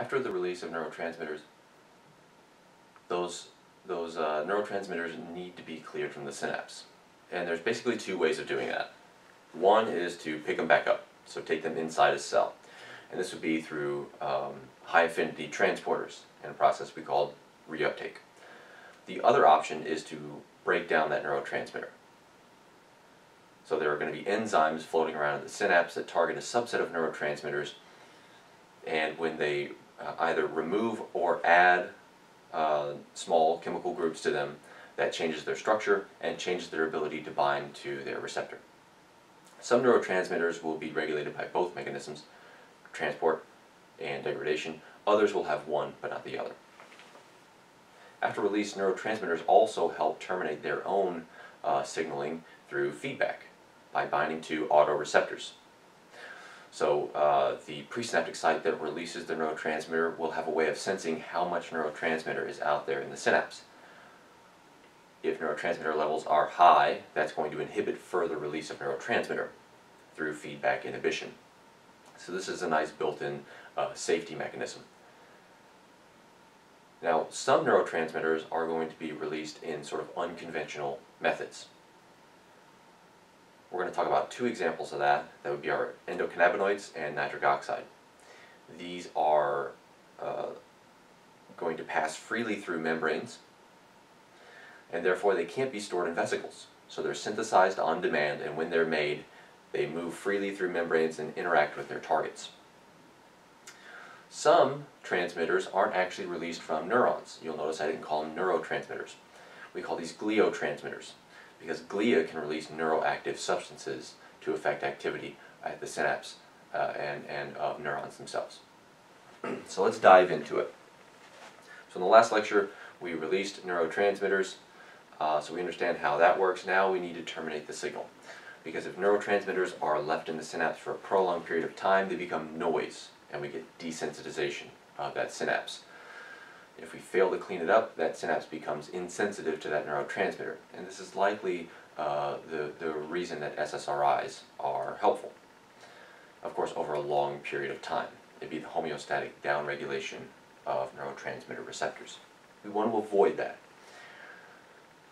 after the release of neurotransmitters, those, those uh, neurotransmitters need to be cleared from the synapse. And there's basically two ways of doing that. One is to pick them back up, so take them inside a cell. And this would be through um, high affinity transporters in a process we call reuptake. The other option is to break down that neurotransmitter. So there are going to be enzymes floating around in the synapse that target a subset of neurotransmitters and when they uh, either remove or add uh, small chemical groups to them, that changes their structure and changes their ability to bind to their receptor. Some neurotransmitters will be regulated by both mechanisms, transport and degradation. Others will have one but not the other. After release, neurotransmitters also help terminate their own uh, signaling through feedback by binding to autoreceptors. So uh, the presynaptic site that releases the neurotransmitter will have a way of sensing how much neurotransmitter is out there in the synapse. If neurotransmitter levels are high, that's going to inhibit further release of neurotransmitter through feedback inhibition. So this is a nice built-in uh, safety mechanism. Now, some neurotransmitters are going to be released in sort of unconventional methods. We're going to talk about two examples of that. That would be our endocannabinoids and nitric oxide. These are uh, going to pass freely through membranes, and therefore they can't be stored in vesicles. So they're synthesized on demand, and when they're made, they move freely through membranes and interact with their targets. Some transmitters aren't actually released from neurons. You'll notice I didn't call them neurotransmitters. We call these gliotransmitters because glia can release neuroactive substances to affect activity at the synapse uh, and, and of neurons themselves. so let's dive into it. So in the last lecture, we released neurotransmitters, uh, so we understand how that works. Now we need to terminate the signal. Because if neurotransmitters are left in the synapse for a prolonged period of time, they become noise and we get desensitization of that synapse. If we fail to clean it up, that synapse becomes insensitive to that neurotransmitter. And this is likely uh, the, the reason that SSRIs are helpful. Of course, over a long period of time. It'd be the homeostatic downregulation of neurotransmitter receptors. We want to avoid that.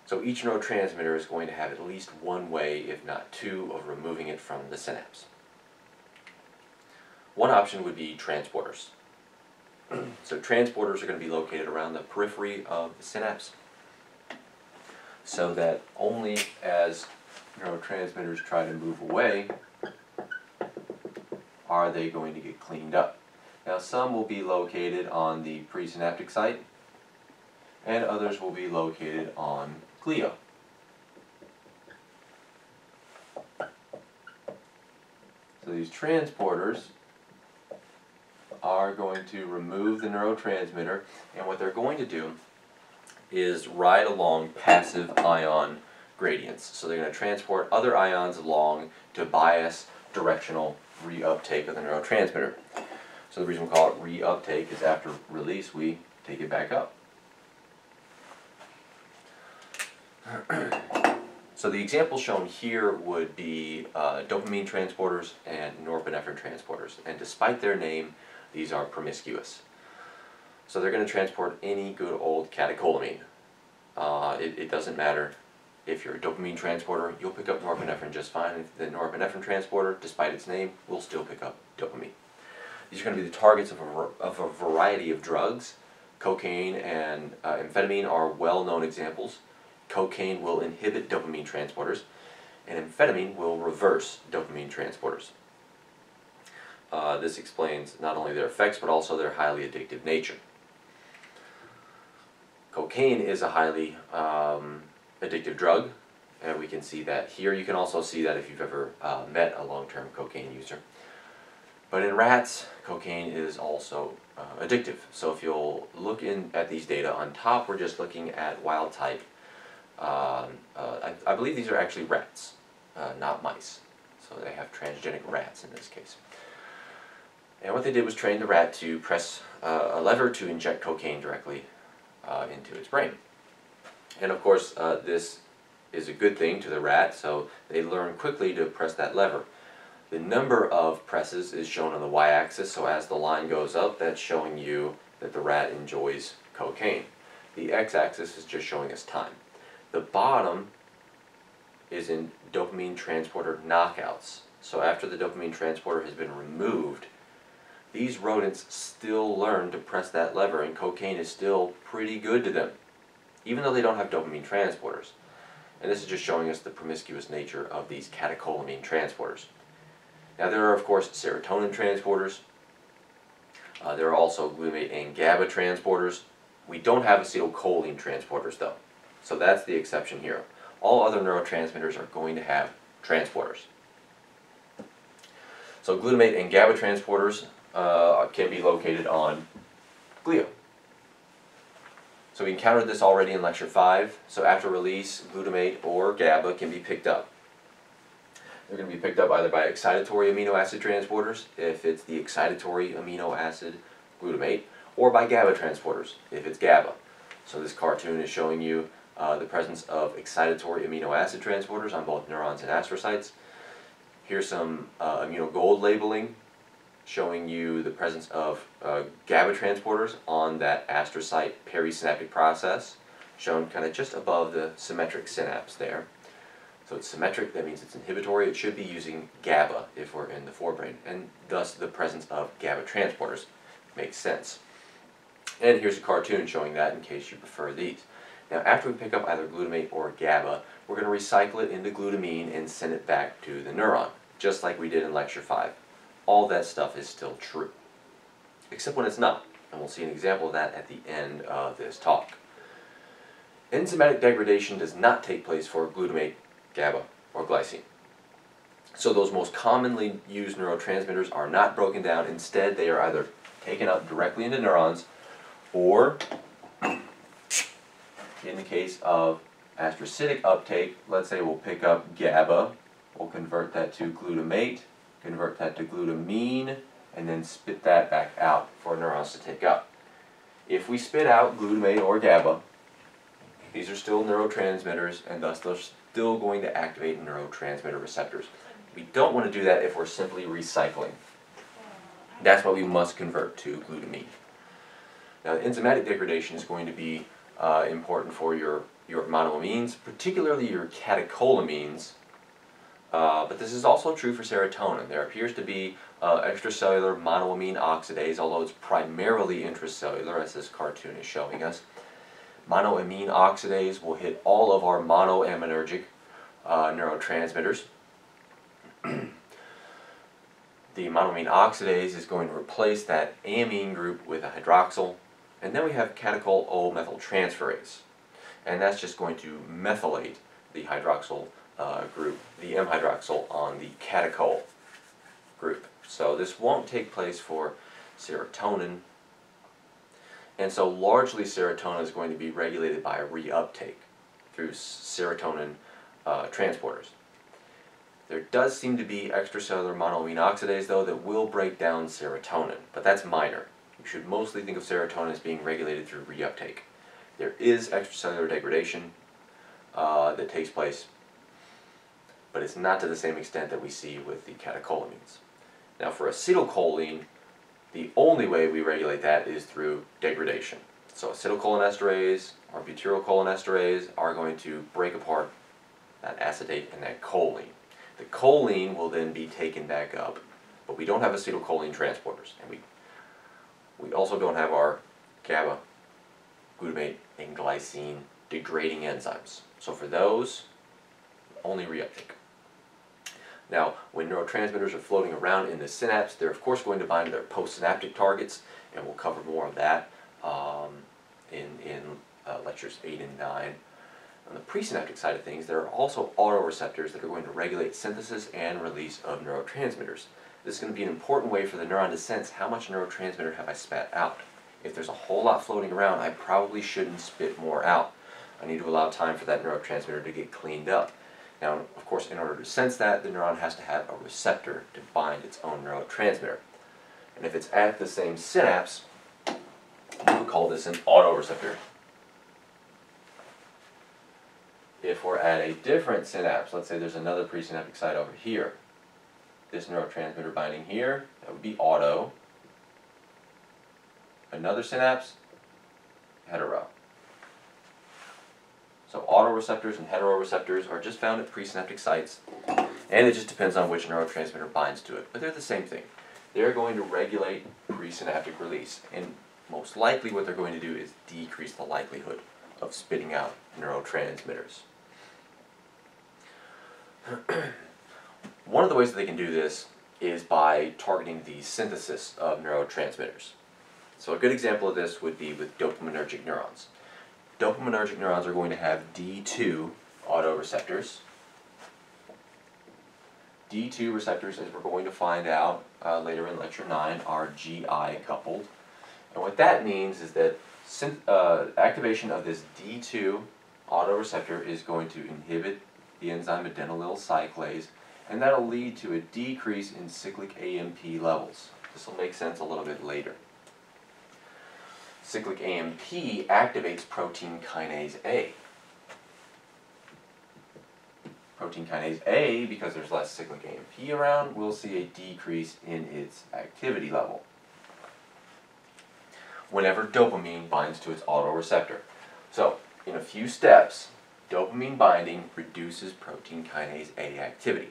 So each neurotransmitter is going to have at least one way, if not two, of removing it from the synapse. One option would be transporters. so transporters are going to be located around the periphery of the synapse so that only as neurotransmitters try to move away are they going to get cleaned up. Now some will be located on the presynaptic site and others will be located on glia. So these transporters going to remove the neurotransmitter and what they're going to do is ride along passive ion gradients. So they're going to transport other ions along to bias directional reuptake of the neurotransmitter. So the reason we call it reuptake is after release we take it back up. so the example shown here would be uh, dopamine transporters and norepinephrine transporters. And despite their name, these are promiscuous. So they're going to transport any good old catecholamine. Uh, it, it, doesn't matter if you're a dopamine transporter, you'll pick up norepinephrine just fine. The norepinephrine transporter, despite its name, will still pick up dopamine. These are going to be the targets of a, of a variety of drugs. Cocaine and uh, amphetamine are well-known examples. Cocaine will inhibit dopamine transporters, and amphetamine will reverse dopamine transporters. Uh, this explains not only their effects, but also their highly addictive nature. Cocaine is a highly um, addictive drug, and we can see that here. You can also see that if you've ever uh, met a long-term cocaine user. But in rats, cocaine is also uh, addictive. So if you'll look in at these data, on top we're just looking at wild type. Um, uh, I, I, believe these are actually rats, uh, not mice. So they have transgenic rats in this case. And what they did was train the rat to press uh, a lever to inject cocaine directly uh, into its brain. And of course, uh, this is a good thing to the rat, so they learn quickly to press that lever. The number of presses is shown on the y-axis, so as the line goes up, that's showing you that the rat enjoys cocaine. The x-axis is just showing us time. The bottom is in dopamine transporter knockouts. So after the dopamine transporter has been removed, these rodents still learn to press that lever and cocaine is still pretty good to them, even though they don't have dopamine transporters. And this is just showing us the promiscuous nature of these catecholamine transporters. Now there are of course serotonin transporters, uh, there are also glutamate and GABA transporters. We don't have acetylcholine transporters though, so that's the exception here. All other neurotransmitters are going to have transporters. So glutamate and GABA transporters uh, can be located on glia. So we encountered this already in lecture 5. So after release, glutamate or GABA can be picked up. They're going to be picked up either by excitatory amino acid transporters, if it's the excitatory amino acid glutamate, or by GABA transporters, if it's GABA. So this cartoon is showing you uh, the presence of excitatory amino acid transporters on both neurons and astrocytes. Here's some uh, immunogold labeling showing you the presence of uh, GABA transporters on that astrocyte perisynaptic process, shown kind of just above the symmetric synapse there. So it's symmetric, that means it's inhibitory. It should be using GABA if we're in the forebrain, and thus the presence of GABA transporters makes sense. And here's a cartoon showing that in case you prefer these. Now after we pick up either glutamate or GABA, we're going to recycle it into glutamine and send it back to the neuron, just like we did in lecture 5. All that stuff is still true, except when it's not. And we'll see an example of that at the end of this talk. Enzymatic degradation does not take place for glutamate GABA, or glycine. So those most commonly used neurotransmitters are not broken down. Instead, they are either taken up directly into neurons, or in the case of astrocytic uptake, let's say we'll pick up GABA, we'll convert that to glutamate, convert that to glutamine, and then spit that back out for neurons to take up. If we spit out glutamate or GABA, these are still neurotransmitters, and thus they're still going to activate neurotransmitter receptors. We don't want to do that if we're simply recycling. That's why we must convert to glutamine. Now, enzymatic degradation is going to be uh, important for your, your monoamines, particularly your catecholamines, uh, but this is also true for serotonin. There appears to be uh, extracellular monoamine oxidase, although it's primarily intracellular, as this cartoon is showing us monoamine oxidase will hit all of our monoaminergic uh, neurotransmitters. the monoamine oxidase is going to replace that amine group with a hydroxyl. And then we have catechol O methyltransferase. And that's just going to methylate the hydroxyl uh, group, the M-hydroxyl on the catechol group. So this won't take place for serotonin and so largely serotonin is going to be regulated by reuptake through serotonin uh, transporters. There does seem to be extracellular monoamine oxidase though that will break down serotonin, but that's minor. You should mostly think of serotonin as being regulated through reuptake. There is extracellular degradation uh, that takes place, but it's not to the same extent that we see with the catecholamines. Now for acetylcholine, the only way we regulate that is through degradation. So acetylcholinesterase or butyrylcholinesterase are going to break apart that acetate and that choline. The choline will then be taken back up, but we don't have acetylcholine transporters, and we we also don't have our GABA, glutamate, and glycine degrading enzymes. So for those, only reuptake. Now, when neurotransmitters are floating around in the synapse, they're of course going to bind to their postsynaptic targets, and we'll cover more of that um, in, in uh, lectures 8 and 9. On the presynaptic side of things, there are also autoreceptors that are going to regulate synthesis and release of neurotransmitters. This is going to be an important way for the neuron to sense how much neurotransmitter have I spat out. If there's a whole lot floating around, I probably shouldn't spit more out. I need to allow time for that neurotransmitter to get cleaned up. Now, of course, in order to sense that, the neuron has to have a receptor to bind its own neurotransmitter. And if it's at the same synapse, we would call this an autoreceptor. If we're at a different synapse, let's say there's another presynaptic site over here, this neurotransmitter binding here, that would be auto. Another synapse, hetero. So autoreceptors and heteroreceptors are just found at presynaptic sites, and it just depends on which neurotransmitter binds to it. But they're the same thing. They're going to regulate presynaptic release, and most likely what they're going to do is decrease the likelihood of spitting out neurotransmitters. One of the ways that they can do this is by targeting the synthesis of neurotransmitters. So a good example of this would be with dopaminergic neurons. Dopaminergic neurons are going to have D2 autoreceptors. D2 receptors, as we're going to find out uh, later in lecture 9, are GI coupled. And what that means is that uh, activation of this D2 autoreceptor is going to inhibit the enzyme adenylyl cyclase, and that'll lead to a decrease in cyclic AMP levels. This will make sense a little bit later. Cyclic AMP activates protein kinase A. Protein kinase A, because there's less cyclic AMP around, will see a decrease in its activity level whenever dopamine binds to its autoreceptor. So, in a few steps, dopamine binding reduces protein kinase A activity.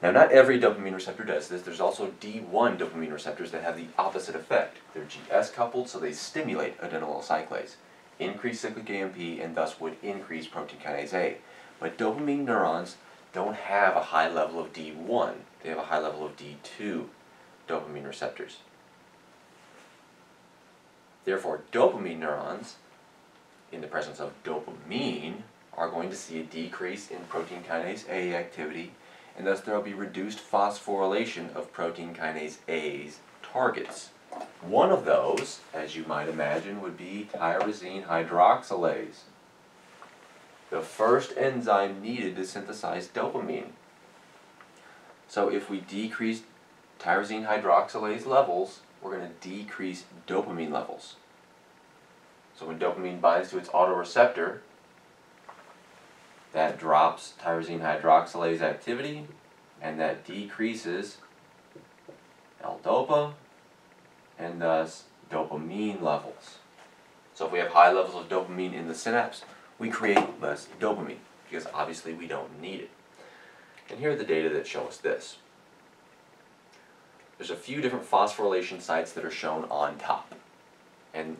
Now, not every dopamine receptor does this. There's also D1 dopamine receptors that have the opposite effect. They're GS coupled, so they stimulate adenylyl cyclase, increase cyclic AMP, and thus would increase protein kinase A. But dopamine neurons don't have a high level of D1. They have a high level of D2 dopamine receptors. Therefore, dopamine neurons, in the presence of dopamine, are going to see a decrease in protein kinase A activity, and thus there will be reduced phosphorylation of protein kinase A's targets. One of those, as you might imagine, would be tyrosine hydroxylase, the first enzyme needed to synthesize dopamine. So if we decrease tyrosine hydroxylase levels, we're going to decrease dopamine levels. So when dopamine binds to its autoreceptor, that drops tyrosine hydroxylase activity, and that decreases L-DOPA, and thus dopamine levels. So if we have high levels of dopamine in the synapse, we create less dopamine, because obviously we don't need it. And here are the data that show us this. There's a few different phosphorylation sites that are shown on top. And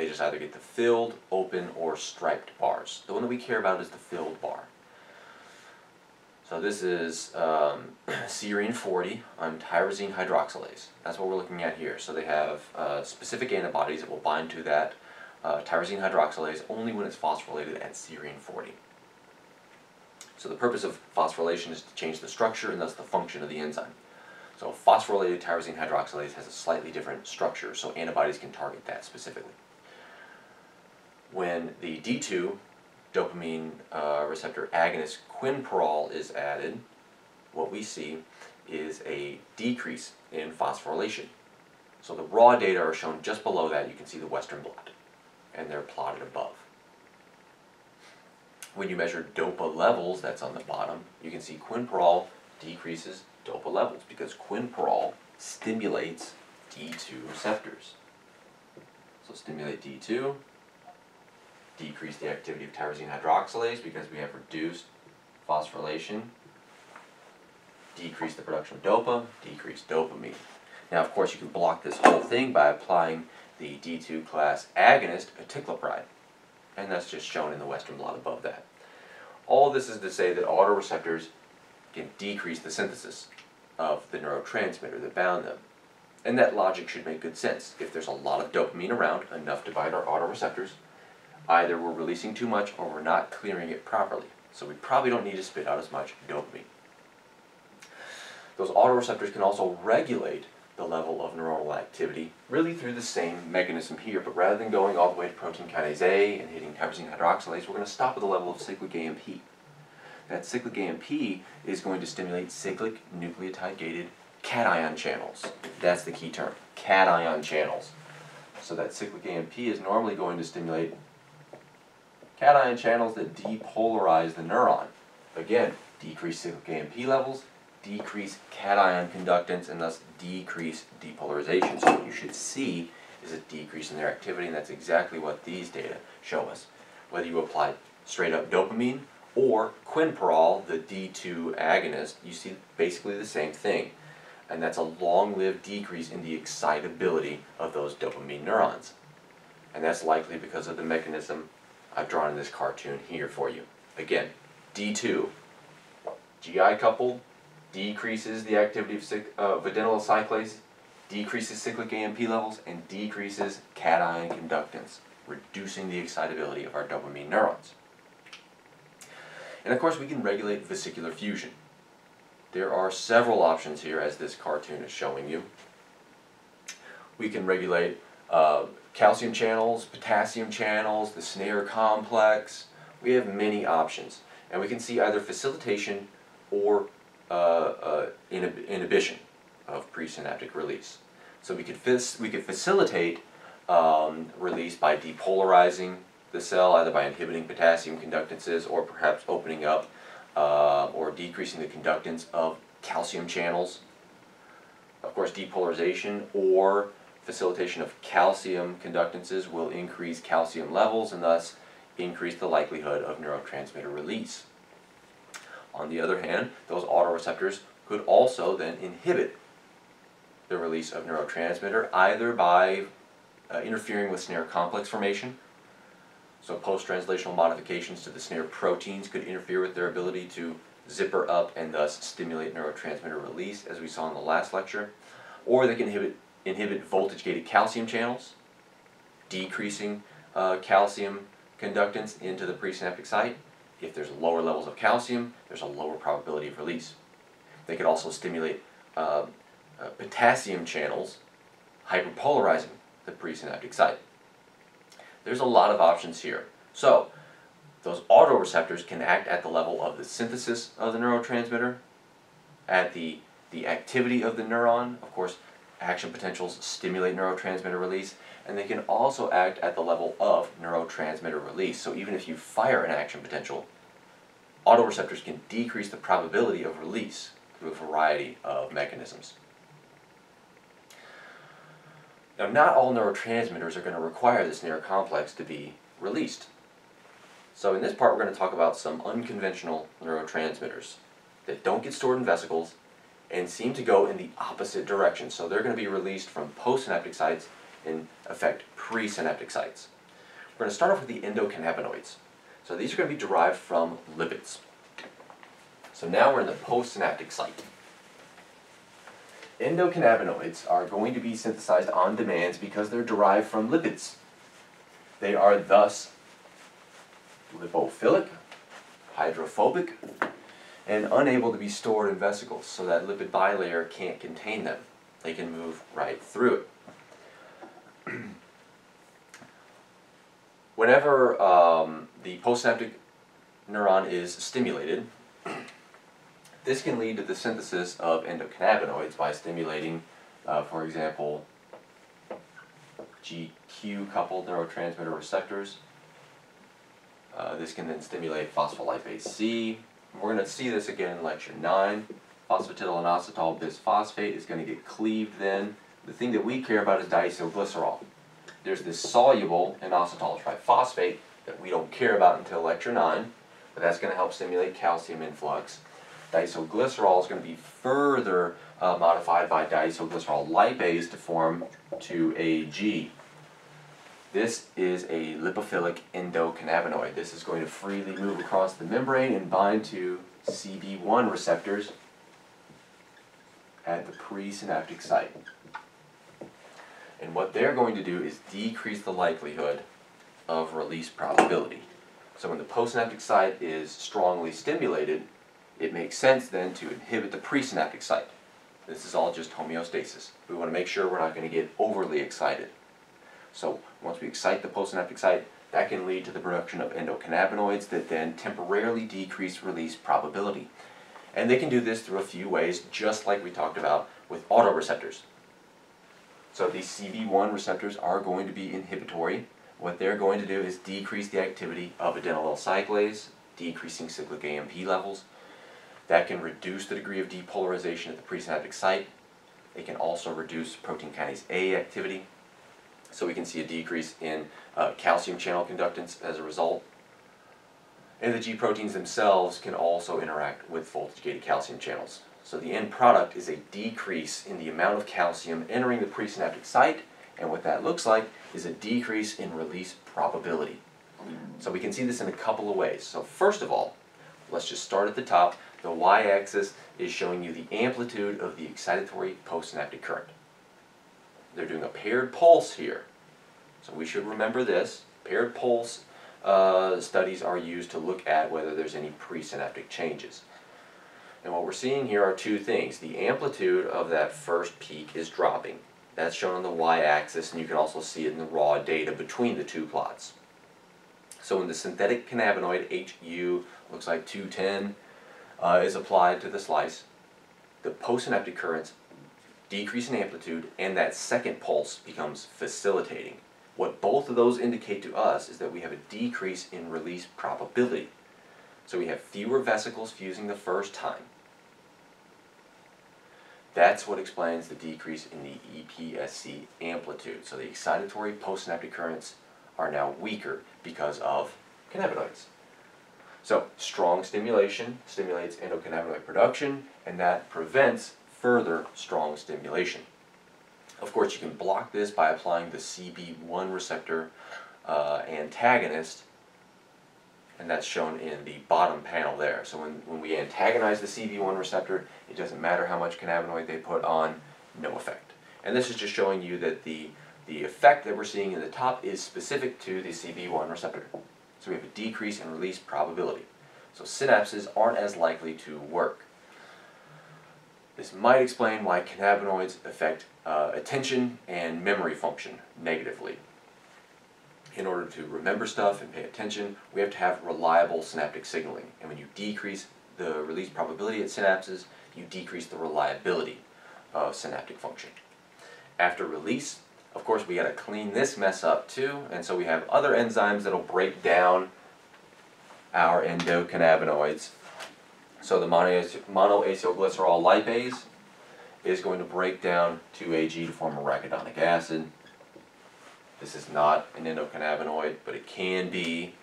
they just either get the filled, open, or striped bars. The one that we care about is the filled bar. So this is um, serine 40 on tyrosine hydroxylase. That's what we're looking at here. So they have uh, specific antibodies that will bind to that uh, tyrosine hydroxylase only when it's phosphorylated at serine 40. So the purpose of phosphorylation is to change the structure and thus the function of the enzyme. So phosphorylated tyrosine hydroxylase has a slightly different structure, so antibodies can target that specifically. When the D2 dopamine uh, receptor agonist quinpirole is added, what we see is a decrease in phosphorylation. So the raw data are shown just below that. You can see the western blot, and they're plotted above. When you measure DOPA levels, that's on the bottom, you can see quinpirole decreases dopa levels because quinpirole stimulates D2 receptors. So stimulate D2, decrease the activity of tyrosine hydroxylase because we have reduced phosphorylation, decrease the production of dopa, decrease dopamine. Now, of course, you can block this whole thing by applying the D2 class agonist, eticlopride, and that's just shown in the western blot above that. All this is to say that autoreceptors can decrease the synthesis of the neurotransmitter that bound them. And that logic should make good sense. If there's a lot of dopamine around, enough to bind our autoreceptors, either we're releasing too much or we're not clearing it properly. So we probably don't need to spit out as much dopamine. Those autoreceptors can also regulate the level of neuronal activity, really through the same mechanism here, but rather than going all the way to protein kinase A and hitting tyrosine hydroxylase, we're going to stop at the level of cyclic AMP that cyclic AMP is going to stimulate cyclic nucleotide gated cation channels. That's the key term, cation channels. So that cyclic AMP is normally going to stimulate cation channels that depolarize the neuron. Again, decrease cyclic AMP levels, decrease cation conductance, and thus decrease depolarization. So what you should see is a decrease in their activity, and that's exactly what these data show us. Whether you apply straight up dopamine or quinpirole, the D2 agonist, you see basically the same thing. And that's a long-lived decrease in the excitability of those dopamine neurons. And that's likely because of the mechanism I've drawn this cartoon here for you. Again, D2, GI coupled, decreases the activity of, uh, adenylyl cyclase, decreases cyclic AMP levels, and decreases cation conductance, reducing the excitability of our dopamine neurons. And of course, we can regulate vesicular fusion. There are several options here, as this cartoon is showing you. We can regulate uh, calcium channels, potassium channels, the snare complex. We have many options. And we can see either facilitation or uh, uh, inhib inhibition of presynaptic release. So we could, we could facilitate um, release by depolarizing the cell, either by inhibiting potassium conductances or perhaps opening up uh, or decreasing the conductance of calcium channels. Of course, depolarization or facilitation of calcium conductances will increase calcium levels and thus increase the likelihood of neurotransmitter release. On the other hand, those autoreceptors could also then inhibit the release of neurotransmitter either by uh, interfering with snare complex formation. So post-translational modifications to the snare proteins could interfere with their ability to zipper up and thus stimulate neurotransmitter release as we saw in the last lecture. Or they can inhibit, inhibit voltage-gated calcium channels, decreasing uh, calcium conductance into the presynaptic site. If there's lower levels of calcium, there's a lower probability of release. They could also stimulate uh, uh, potassium channels, hyperpolarizing the presynaptic site. There's a lot of options here. So, those autoreceptors can act at the level of the synthesis of the neurotransmitter, at the, the activity of the neuron, of course, action potentials stimulate neurotransmitter release, and they can also act at the level of neurotransmitter release. So even if you fire an action potential, autoreceptors can decrease the probability of release through a variety of mechanisms. Now, not all neurotransmitters are going to require this snare complex to be released. So in this part, we're going to talk about some unconventional neurotransmitters that don't get stored in vesicles and seem to go in the opposite direction. So they're going to be released from postsynaptic sites and affect presynaptic sites. We're going to start off with the endocannabinoids. So these are going to be derived from lipids. So now we're in the postsynaptic site. Endocannabinoids are going to be synthesized on demand because they're derived from lipids. They are thus lipophilic, hydrophobic, and unable to be stored in vesicles so that lipid bilayer can't contain them. They can move right through it. Whenever um, the postsynaptic neuron is stimulated, this can lead to the synthesis of endocannabinoids by stimulating, uh, for example, GQ-coupled neurotransmitter receptors. Uh, this can then stimulate phospholipase C. We're going to see this again in lecture 9. Phosphatidylinositol bisphosphate is going to get cleaved then. The thing that we care about is diacylglycerol. There's this soluble inositol triphosphate that we don't care about until lecture 9, but that's going to help stimulate calcium influx diacylglycerol is going to be further uh, modified by diacylglycerol lipase to form 2AG. This is a lipophilic endocannabinoid. This is going to freely move across the membrane and bind to CB1 receptors at the presynaptic site. And what they're going to do is decrease the likelihood of release probability. So when the postsynaptic site is strongly stimulated, it makes sense then to inhibit the presynaptic site. This is all just homeostasis. We want to make sure we're not going to get overly excited. So once we excite the postsynaptic site, that can lead to the production of endocannabinoids that then temporarily decrease release probability. And they can do this through a few ways, just like we talked about with autoreceptors. So these CB1 receptors are going to be inhibitory. What they're going to do is decrease the activity of adenylyl cyclase, decreasing cyclic AMP levels, That can reduce the degree of depolarization at the presynaptic site. It can also reduce protein kinase A activity. So we can see a decrease in uh, calcium channel conductance as a result. And the G proteins themselves can also interact with voltage-gated calcium channels. So the end product is a decrease in the amount of calcium entering the presynaptic site, and what that looks like is a decrease in release probability. So we can see this in a couple of ways. So first of all, let's just start at the top. The y-axis is showing you the amplitude of the excitatory postsynaptic current. They're doing a paired pulse here. So we should remember this. Paired pulse uh, studies are used to look at whether there's any presynaptic changes. And what we're seeing here are two things. The amplitude of that first peak is dropping. That's shown on the y-axis, and you can also see it in the raw data between the two plots. So when the synthetic cannabinoid HU looks like 210 uh, is applied to the slice, the postsynaptic currents decrease in amplitude, and that second pulse becomes facilitating. What both of those indicate to us is that we have a decrease in release probability. So we have fewer vesicles fusing the first time. That's what explains the decrease in the EPSC amplitude. So the excitatory postsynaptic currents are now weaker because of cannabinoids. So strong stimulation stimulates endocannabinoid production, and that prevents further strong stimulation. Of course, you can block this by applying the CB1 receptor uh, antagonist, and that's shown in the bottom panel there. So when, when we antagonize the CB1 receptor, it doesn't matter how much cannabinoid they put on, no effect. And this is just showing you that the, the effect that we're seeing in the top is specific to the CB1 receptor. So we have a decrease in release probability. So synapses aren't as likely to work. This might explain why cannabinoids affect uh, attention and memory function negatively. In order to remember stuff and pay attention, we have to have reliable synaptic signaling. And when you decrease the release probability at synapses, you decrease the reliability of synaptic function. After release, of course, we got to clean this mess up too, and so we have other enzymes that'll break down our endocannabinoids so the monoacylglycerol lipase is going to break down 2-AG to form arachidonic acid. This is not an endocannabinoid, but it can be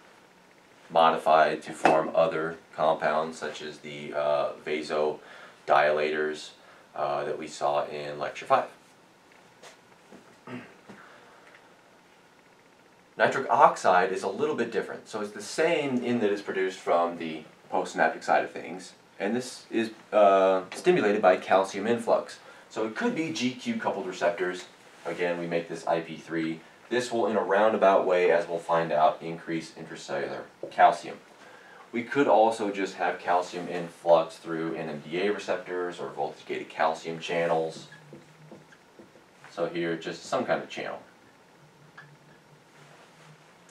modified to form other compounds such as the uh, vasodilators uh, that we saw in lecture 5. Nitric oxide is a little bit different. So it's the same in that it's produced from the postsynaptic side of things. And this is uh, stimulated by calcium influx. So it could be GQ coupled receptors. Again, we make this IP3. This will, in a roundabout way, as we'll find out, increase intracellular calcium. We could also just have calcium influx through NMDA receptors or voltage-gated calcium channels. So here, just some kind of channel.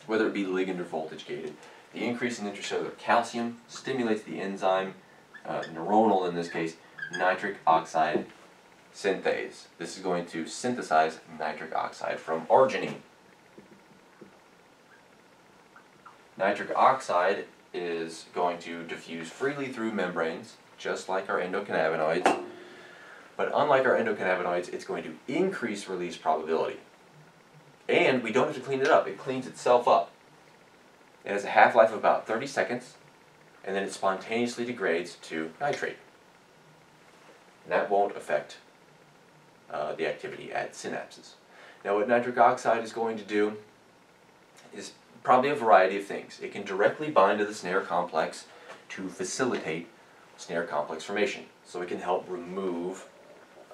Whether it be ligand or voltage-gated. The increase in intracellular calcium stimulates the enzyme, uh, neuronal in this case, nitric oxide synthase. This is going to synthesize nitric oxide from arginine. Nitric oxide is going to diffuse freely through membranes, just like our endocannabinoids. But unlike our endocannabinoids, it's going to increase release probability. And we don't have to clean it up. It cleans itself up. It has a half-life of about 30 seconds, and then it spontaneously degrades to nitrate. And that won't affect uh, the activity at synapses. Now what nitric oxide is going to do is probably a variety of things. It can directly bind to the snare complex to facilitate snare complex formation. So it can help remove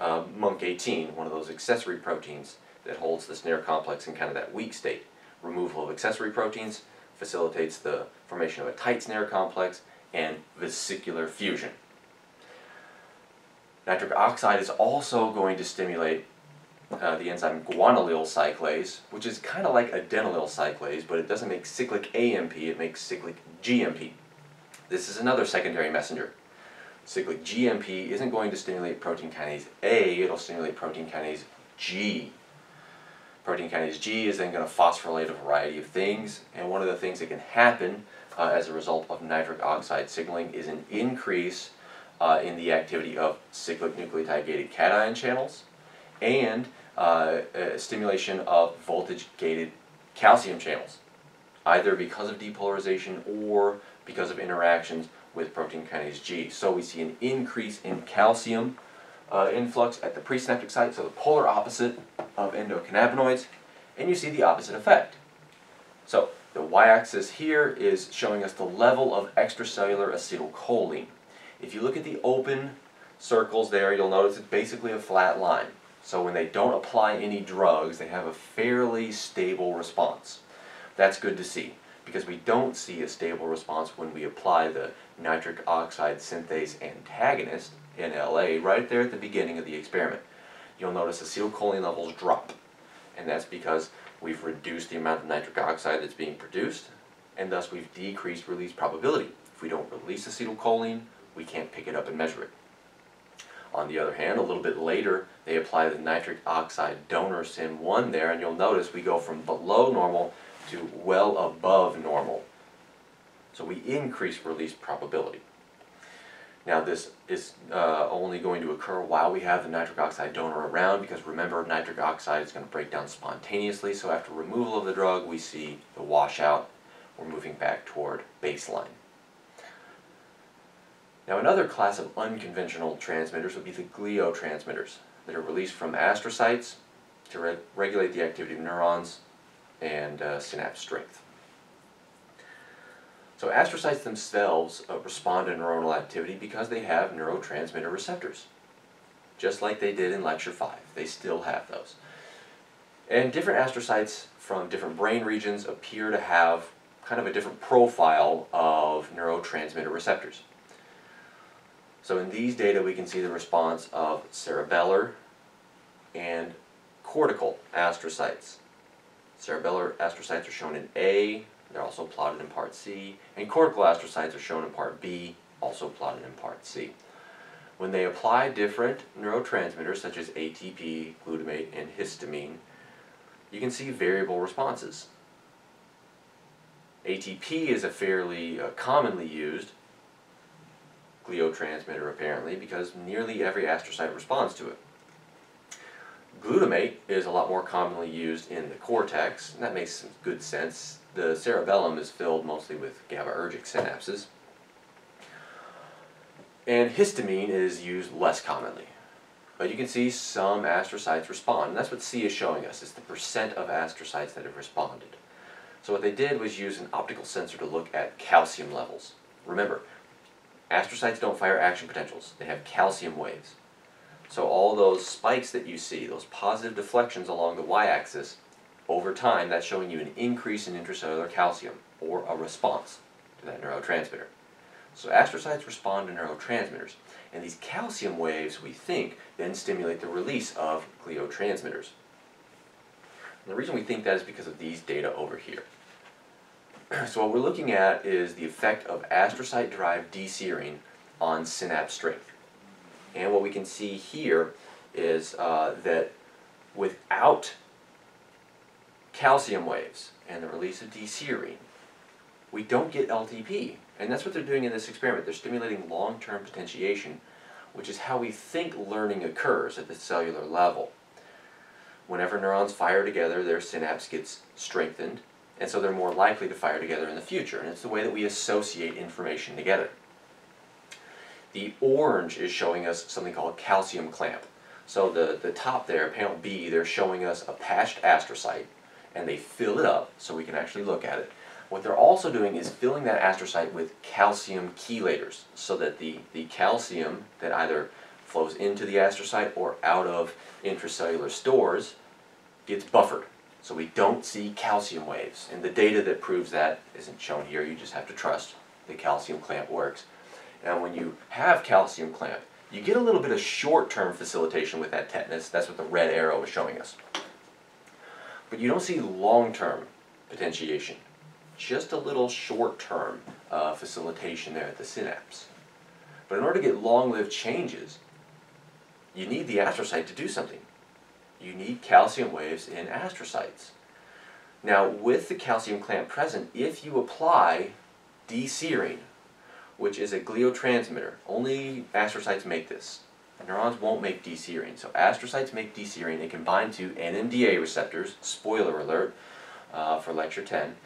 uh, MUNC18, one of those accessory proteins that holds the snare complex in kind of that weak state. Removal of accessory proteins facilitates the formation of a tight snare complex and vesicular fusion. Nitric oxide is also going to stimulate uh, the enzyme guanylyl cyclase, which is kind of like adenylyl cyclase, but it doesn't make cyclic AMP, it makes cyclic GMP. This is another secondary messenger. Cyclic GMP isn't going to stimulate protein kinase A, it'll stimulate protein kinase G. Protein kinase G is then going to phosphorylate a variety of things, and one of the things that can happen uh, as a result of nitric oxide signaling is an increase uh, in the activity of cyclic nucleotide gated cation channels and uh, uh, stimulation of voltage gated calcium channels, either because of depolarization or because of interactions with protein kinase G. So we see an increase in calcium uh, influx at the presynaptic site, so the polar opposite of endocannabinoids, and you see the opposite effect. So the y-axis here is showing us the level of extracellular acetylcholine. If you look at the open circles there, you'll notice it's basically a flat line. So when they don't apply any drugs, they have a fairly stable response. That's good to see because we don't see a stable response when we apply the nitric oxide synthase antagonist, NLA, right there at the beginning of the experiment. You'll notice acetylcholine levels drop. And that's because we've reduced the amount of nitric oxide that's being produced, and thus we've decreased release probability. If we don't release acetylcholine, we can't pick it up and measure it. On the other hand, a little bit later, they apply the nitric oxide donor SIN-1 there, and you'll notice we go from below normal to well above normal. So we increase release probability. Now this is uh, only going to occur while we have the nitric oxide donor around because remember nitric oxide is going to break down spontaneously so after removal of the drug we see the washout. We're moving back toward baseline. Now another class of unconventional transmitters would be the gliotransmitters that are released from astrocytes to re regulate the activity of neurons and uh, synapse strength. So astrocytes themselves uh, respond to neuronal activity because they have neurotransmitter receptors. Just like they did in lecture 5, they still have those. And different astrocytes from different brain regions appear to have kind of a different profile of neurotransmitter receptors. So in these data we can see the response of cerebellar and cortical astrocytes. Cerebellar astrocytes are shown in A, they're also plotted in part C, and cortical astrocytes are shown in part B, also plotted in part C. When they apply different neurotransmitters such as ATP, glutamate, and histamine, you can see variable responses. ATP is a fairly uh, commonly used gliotransmitter apparently because nearly every astrocyte responds to it. Glutamate is a lot more commonly used in the cortex, and that makes some good sense. The cerebellum is filled mostly with GABAergic synapses. And histamine is used less commonly. But you can see some astrocytes respond, and that's what C is showing us, is the percent of astrocytes that have responded. So what they did was use an optical sensor to look at calcium levels. Remember, Astrocytes don't fire action potentials. They have calcium waves. So all those spikes that you see, those positive deflections along the y-axis, over time that's showing you an increase in intracellular calcium, or a response to that neurotransmitter. So astrocytes respond to neurotransmitters, and these calcium waves, we think, then stimulate the release of gliotransmitters. And the reason we think that is because of these data over here. so what we're looking at is the effect of astrocyte-derived D-serine on synapse strength. And what we can see here is uh, that without calcium waves and the release of D-serine, we don't get LTP. And that's what they're doing in this experiment. They're stimulating long-term potentiation, which is how we think learning occurs at the cellular level. Whenever neurons fire together, their synapse gets strengthened, and so they're more likely to fire together in the future. And it's the way that we associate information together. The orange is showing us something called calcium clamp. So the, the top there, panel B, they're showing us a patched astrocyte, and they fill it up so we can actually look at it. What they're also doing is filling that astrocyte with calcium chelators, so that the, the calcium that either flows into the astrocyte or out of intracellular stores gets buffered. So we don't see calcium waves. And the data that proves that isn't shown here. You just have to trust the calcium clamp works. And when you have calcium clamp, you get a little bit of short-term facilitation with that tetanus. That's what the red arrow is showing us. But you don't see long-term potentiation. Just a little short-term uh, facilitation there at the synapse. But in order to get long-lived changes, you need the astrocyte to do something you need calcium waves in astrocytes. Now, with the calcium clamp present, if you apply D-serine, which is a gliotransmitter. Only astrocytes make this. Neurons won't make D-serine. So astrocytes make D-serine. They can bind to NMDA receptors. Spoiler alert uh, for lecture 10.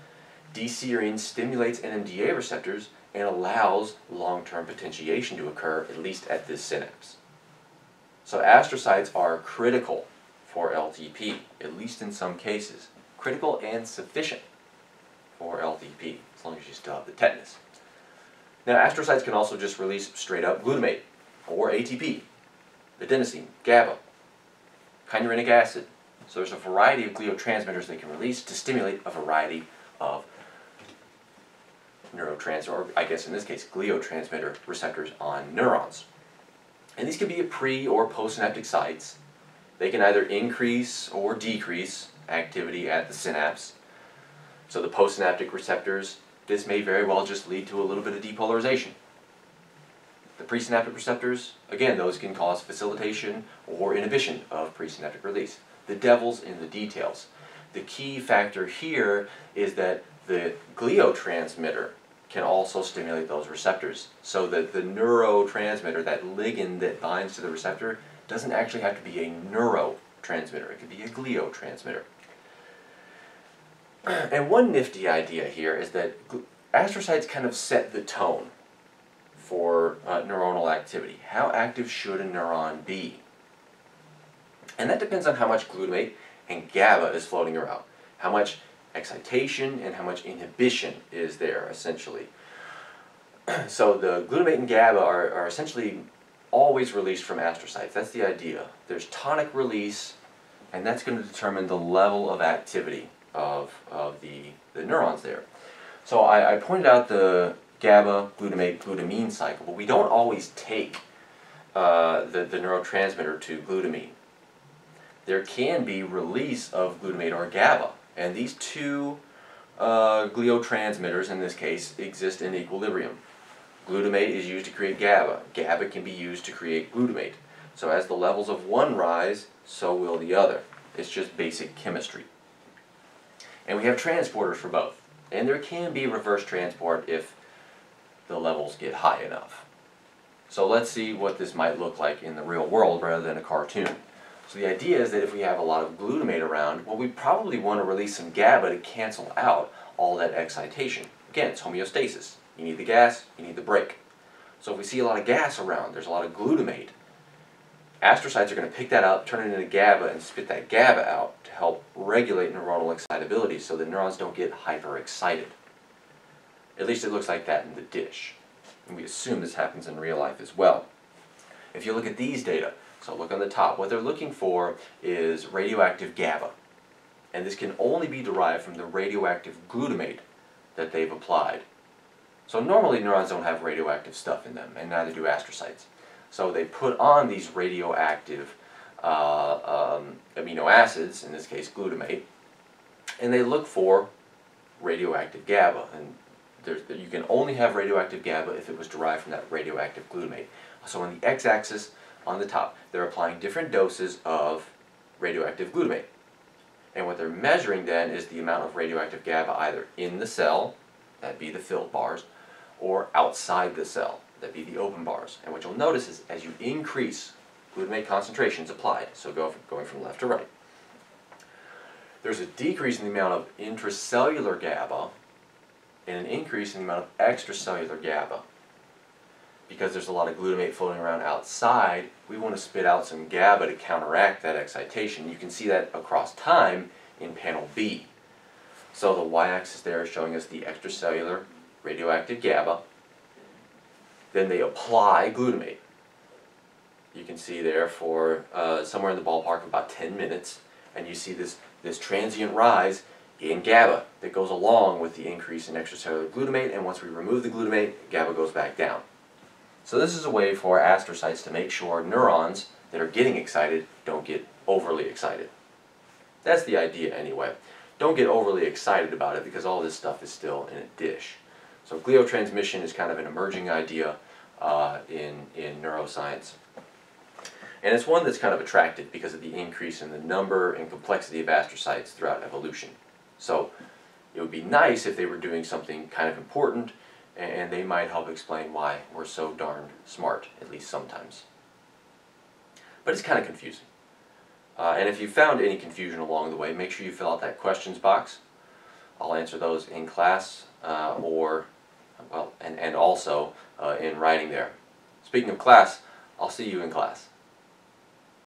D-serine stimulates NMDA receptors and allows long-term potentiation to occur, at least at this synapse. So astrocytes are critical for LTP, at least in some cases. Critical and sufficient for LTP, as long as you still have the tetanus. Now astrocytes can also just release straight up glutamate, or ATP, adenosine, GABA, kynurenic acid. So there's a variety of gliotransmitters they can release to stimulate a variety of neurotransmitter, or I guess in this case, gliotransmitter receptors on neurons. And these can be at pre or postsynaptic sites. They can either increase or decrease activity at the synapse. So the postsynaptic receptors, this may very well just lead to a little bit of depolarization. The presynaptic receptors, again, those can cause facilitation or inhibition of presynaptic release. The devil's in the details. The key factor here is that the gliotransmitter can also stimulate those receptors. So that the neurotransmitter, that ligand that binds to the receptor, doesn't actually have to be a neurotransmitter. It could be a gliotransmitter. And one nifty idea here is that astrocytes kind of set the tone for uh, neuronal activity. How active should a neuron be? And that depends on how much glutamate and GABA is floating around. How much excitation and how much inhibition is there, essentially. so the glutamate and GABA are, are essentially always released from astrocytes. That's the idea. There's tonic release, and that's going to determine the level of activity of, of the, the neurons there. So I, I pointed out the GABA, glutamate, glutamine cycle, but we don't always take uh, the, the neurotransmitter to glutamine. There can be release of glutamate or GABA, and these two uh, gliotransmitters, in this case, exist in equilibrium. Glutamate is used to create GABA. GABA can be used to create glutamate. So as the levels of one rise, so will the other. It's just basic chemistry. And we have transporters for both. And there can be reverse transport if the levels get high enough. So let's see what this might look like in the real world rather than a cartoon. So the idea is that if we have a lot of glutamate around, well we probably want to release some GABA to cancel out all that excitation. Again, it's homeostasis. You need the gas, you need the brake. So if we see a lot of gas around, there's a lot of glutamate, astrocytes are going to pick that up, turn it into GABA, and spit that GABA out to help regulate neuronal excitability so the neurons don't get hyperexcited. At least it looks like that in the dish. And we assume this happens in real life as well. If you look at these data, so look on the top, what they're looking for is radioactive GABA. And this can only be derived from the radioactive glutamate that they've applied. So normally neurons don't have radioactive stuff in them, and neither do astrocytes. So they put on these radioactive uh, um, amino acids, in this case glutamate, and they look for radioactive GABA. And you can only have radioactive GABA if it was derived from that radioactive glutamate. So on the x-axis, on the top, they're applying different doses of radioactive glutamate. And what they're measuring then is the amount of radioactive GABA either in the cell, that'd be the filled bars, or outside the cell, that'd be the open bars. And what you'll notice is as you increase glutamate concentrations applied, so go from, going from left to right, there's a decrease in the amount of intracellular GABA and an increase in the amount of extracellular GABA. Because there's a lot of glutamate floating around outside, we want to spit out some GABA to counteract that excitation. You can see that across time in panel B. So the y-axis there is showing us the extracellular radioactive GABA. Then they apply glutamate. You can see there for uh, somewhere in the ballpark about 10 minutes, and you see this, this transient rise in GABA that goes along with the increase in extracellular glutamate, and once we remove the glutamate, GABA goes back down. So this is a way for astrocytes to make sure neurons that are getting excited don't get overly excited. That's the idea anyway. Don't get overly excited about it because all this stuff is still in a dish. So gliotransmission is kind of an emerging idea uh, in, in neuroscience. And it's one that's kind of attractive because of the increase in the number and complexity of astrocytes throughout evolution. So it would be nice if they were doing something kind of important and they might help explain why we're so darn smart, at least sometimes. But it's kind of confusing. Uh, and if you found any confusion along the way, make sure you fill out that questions box. I'll answer those in class uh, or, well, and, and also uh, in writing there. Speaking of class, I'll see you in class.